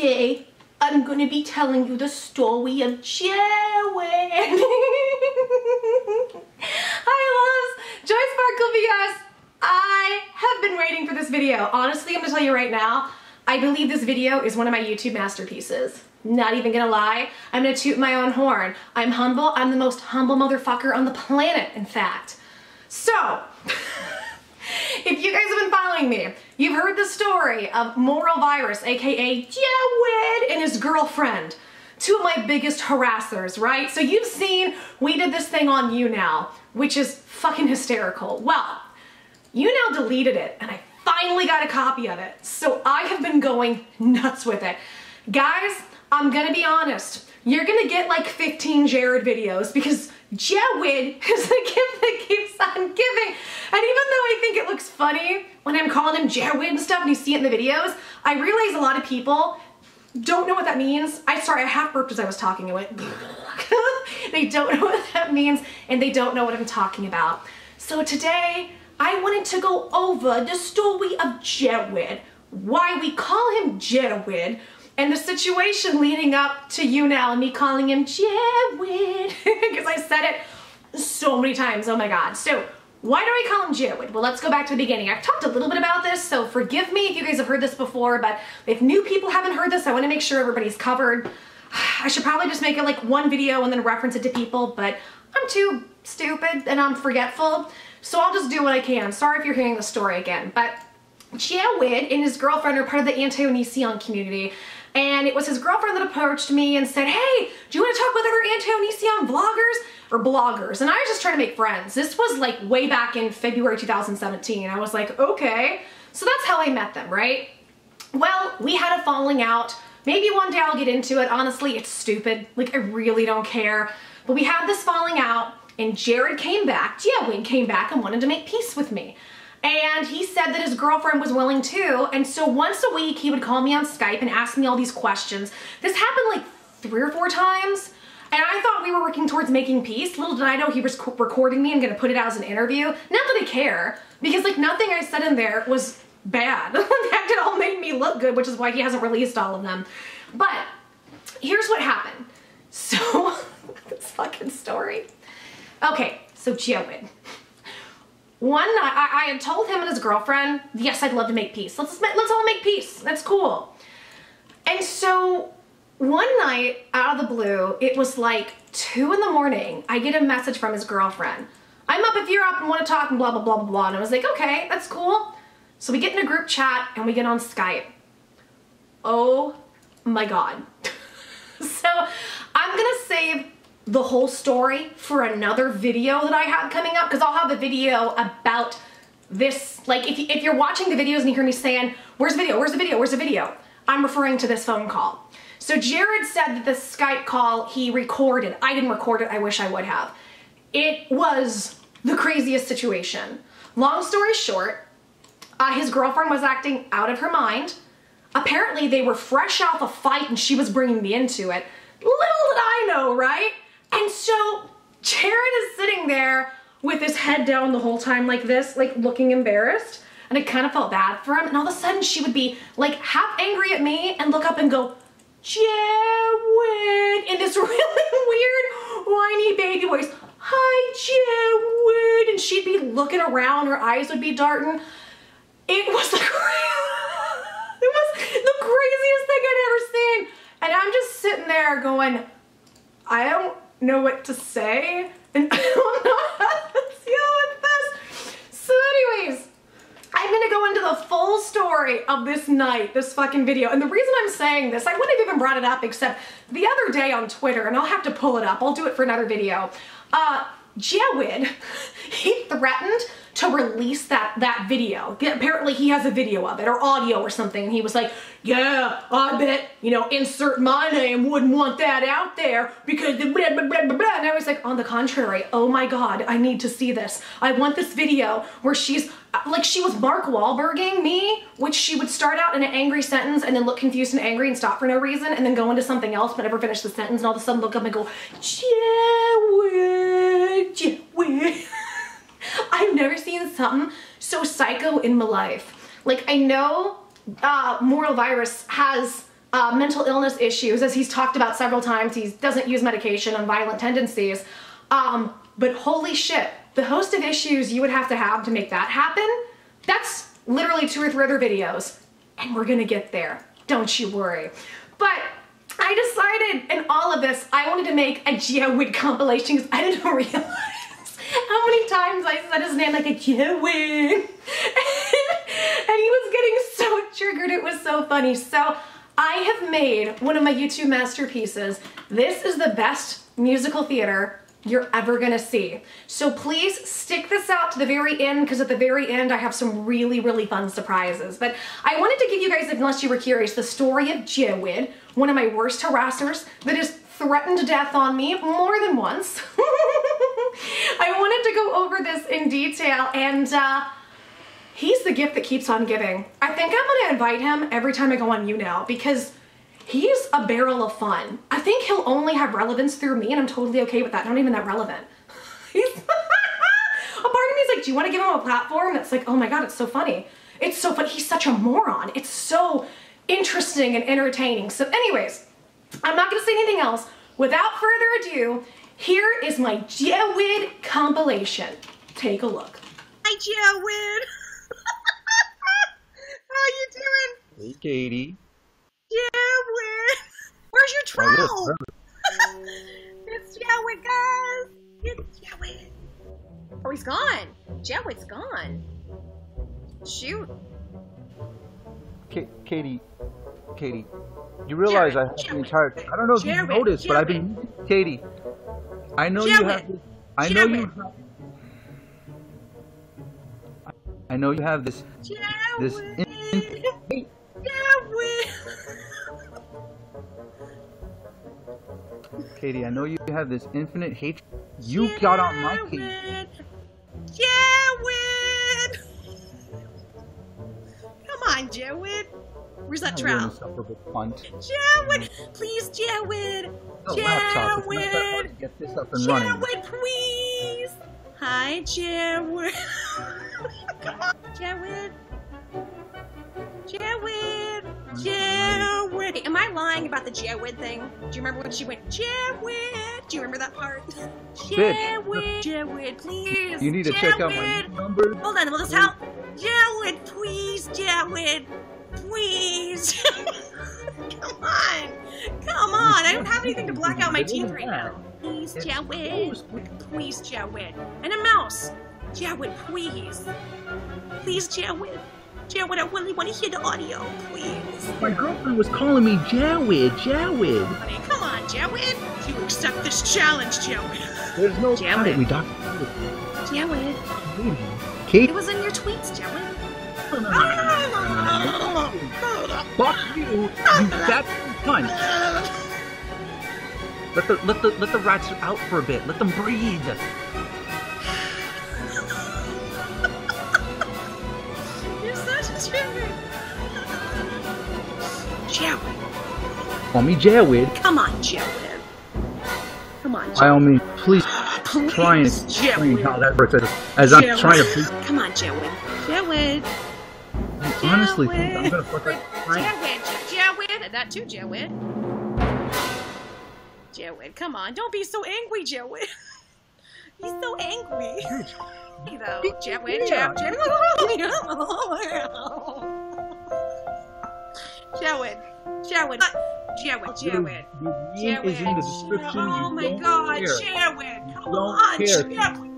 today I'm gonna be telling you the story of Jared. Hi loves, Joy Sparkle. I have been waiting for this video. Honestly, I'm gonna tell you right now, I believe this video is one of my YouTube masterpieces. Not even gonna lie, I'm gonna toot my own horn. I'm humble, I'm the most humble motherfucker on the planet, in fact. So, if you guys have been following me, you've heard the story of Moral Virus, aka Jawed and his girlfriend. Two of my biggest harassers, right? So you've seen we did this thing on YouNow, which is fucking hysterical. Well, YouNow deleted it and I finally got a copy of it. So I have been going nuts with it. Guys, I'm gonna be honest. You're gonna get like 15 Jared videos because Jawed is the gift that keeps on giving. And even though I think it looks funny when I'm calling him Jawed and stuff and you see it in the videos, I realize a lot of people don't know what that means. I sorry, I half burped as I was talking. to it. they don't know what that means and they don't know what I'm talking about. So today, I wanted to go over the story of Jawed, why we call him Jawed, and the situation leading up to YouNow and me calling him Jawed, because I said it so many times, oh my god. So why do I call him Jawed? Well, let's go back to the beginning. I've talked a little bit about this, so forgive me if you guys have heard this before, but if new people haven't heard this, I want to make sure everybody's covered. I should probably just make it like one video and then reference it to people, but I'm too stupid and I'm forgetful, so I'll just do what I can. Sorry if you're hearing the story again, but Jawed and his girlfriend are part of the anti-Onision community, and it was his girlfriend that approached me and said, hey, do you want to talk with other anti-Onision vloggers or bloggers? And I was just trying to make friends. This was like way back in February 2017. I was like, okay. So that's how I met them, right? Well, we had a falling out. Maybe one day I'll get into it. Honestly, it's stupid. Like, I really don't care. But we had this falling out, and Jared came back, Jawed came back and wanted to make peace with me. And he said that his girlfriend was willing too. And so once a week, he would call me on Skype and ask me all these questions. This happened like three or four times. And I thought we were working towards making peace. Little did I know he was recording me and gonna put it out as an interview. Not that I care, because like nothing I said in there was bad. in fact, it all made me look good, which is why he hasn't released all of them. But here's what happened. So, this fucking story. Okay, so Jawed one night, I, I, had told him and his girlfriend, yes, I'd love to make peace. Let's, let's all make peace. That's cool. And so one night out of the blue, it was like two in the morning, I get a message from his girlfriend. I'm up if you're up and want to talk and blah, blah, blah, blah, blah. And I was like, okay, that's cool. So we get in a group chat and we get on Skype. Oh my God. so I'm gonna save the whole story for another video that I have coming up because I'll have a video about this. Like if, if you're watching the videos and you hear me saying, where's the video, where's the video, where's the video? I'm referring to this phone call. So Jared said that the Skype call he recorded, I didn't record it, I wish I would have. It was the craziest situation. Long story short, uh, his girlfriend was acting out of her mind. Apparently they were fresh off a fight and she was bringing me into it. Little did I know, right? And so Jared is sitting there with his head down the whole time like this, like looking embarrassed. And I kind of felt bad for him. And all of a sudden she would be like half angry at me and look up and go, Jawed, in this really weird whiny baby voice. Hi, Jawed. And she'd be looking around, her eyes would be darting. It was the, it was the craziest thing I'd ever seen. And I'm just sitting there going, I don't know what to say and I don't know how to deal with this. So anyways, I'm gonna go into the full story of this night, this fucking video. And the reason I'm saying this, I wouldn't have even brought it up except the other day on Twitter, and I'll have to pull it up. I'll do it for another video. Uh, Jawed, he threatened to release that that video. Apparently he has a video of it or audio or something and he was like, yeah, I bet, you know, insert my name wouldn't want that out there because blah, blah, blah, blah, blah. And I was like, on the contrary, oh my God, I need to see this. I want this video where she's, like she was Mark Wahlberging me, which she would start out in an angry sentence and then look confused and angry and stop for no reason and then go into something else but never finish the sentence and all of a sudden look up and go, Jawed, Jawed. I've never seen something so psycho in my life. Like I know uh, Moral Virus has uh, mental illness issues, as he's talked about several times. He doesn't use medication and violent tendencies. Um, but holy shit, the host of issues you would have to have to make that happen, that's literally two or three other videos. And we're gonna get there. Don't you worry. But I decided in all of this, I wanted to make a Jawed compilation because I didn't realize times I said his name like a Jawed. and he was getting so triggered, it was so funny. So I have made one of my YouTube masterpieces. This is the best musical theater you're ever gonna see. So please stick this out to the very end because at the very end I have some really, really fun surprises. But I wanted to give you guys, unless you were curious, the story of Jawed, one of my worst harassers that has threatened death on me more than once. I wanted to go over this in detail and uh, he's the gift that keeps on giving. I think I'm gonna invite him every time I go on YouNow because he's a barrel of fun. I think he'll only have relevance through me and I'm totally okay with that. Not even that relevant. A part of me is like, do you want to give him a platform? It's like, oh my God, it's so funny. It's so funny. He's such a moron. It's so interesting and entertaining. So anyways, I'm not gonna say anything else. Without further ado, here is my Jawed compilation. Take a look. Hi, Jawed. How you doing? Hey, Katie. Jawed. Where's your Oh, troll? it's Jawed, guys. It's Jawed. Oh, he's gone. Jawed's gone. Shoot. Ka- Katie, Katie, you realize I have the Jared, entire. I don't know if Jared, you noticed, but I've been. Katie, I know you have. This, I know you. Have, I know you have this. This. In, in. Katie, I know you have this infinite hatred. You got on my case. Jared. Jared! Come on, Jared. Where's that You little trowel? insufferable cunt. Jared! Please, Jared! Oh, the laptop. It's not that hard to Jared! get this up and running. Jared, please! Hi, Jared. Come on, Jared. Jared. Jared. Am I lying about the Jared thing? Do you remember when she went, Jared? Do you remember that part? Jared. Jared, please. You need to check out my number. Hold on, will this help? Jared, please, Jared. Please. Come on. Have anything to black out my teeth right now. Please, It's Jared. Please, Jared. And a mouse. Jared, please. Please, Jared. Jared, I really want to hear the audio. Please. My girlfriend was calling me Jawed, Jawed. Honey, come on, Jared. You accept this challenge, Jared. There's no Jawed. doubt we Dr. Jared. Kate, It was in your tweets, Jared. Ah! fuck you, you fat cunt. Let the let the let the rats out for a bit. Let them breathe. You're such a trigger. Jared. Call me Jawed. Come on, Jared. Come on, By Jared. all means, please Please, try and explain how that works as, as I'm trying to. Be, Come on, Jared. Jared. I honestly think I'm gonna fuck up. Jared. Jared. That too, Jared. Jared, come on. Don't be so angry, Jared. He's so angry. You know, Jared. Jared, Jared. Jared. Jared, Jared. Jared. link is in the description. Oh my god. Jared. Come on. Jared.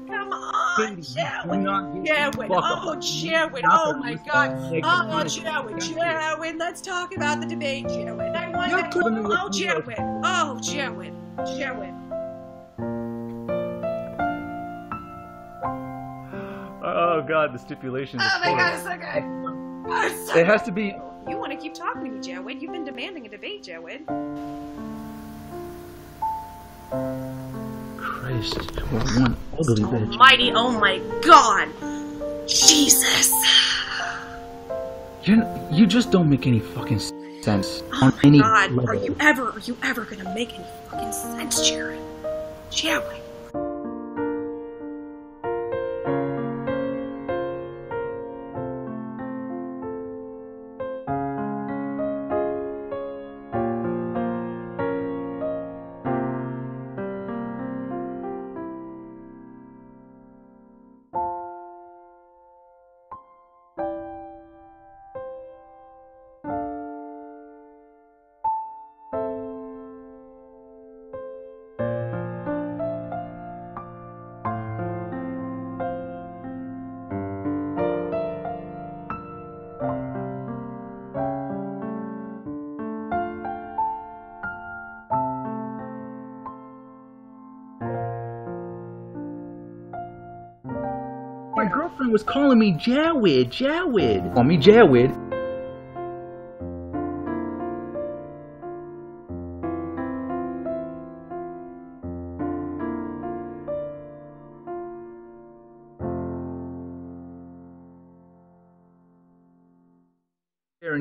Come on, Katie, you do Jared. not give a Jared, fuck oh, about me. Jared, Not oh my god. make Oh, money. Jared, Jared, let's talk about the debate, Jared. I want You're that. Oh, with Oh, me. Jared. Oh, Jared. Jared. Oh god, the stipulations. Oh my god, it's so good. Oh, so It has to be. You want to keep talking to me, Jared. You've been demanding a debate, Jared. Christ, one ugly bitch. Almighty, oh my god. Jesus. You you just don't make any fucking sense Oh on my any god. level. Are you ever, are you ever gonna make any fucking sense, Jared? Jared. Girlfriend was calling me Jawed, Jawed. Call me Jawed.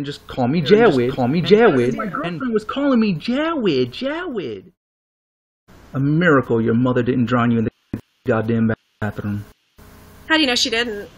and just call me Jawed. Call me Jawed. My girlfriend was calling me Jawed, Jawid. A miracle your mother didn't drown you in the goddamn bathroom. How do you know she didn't?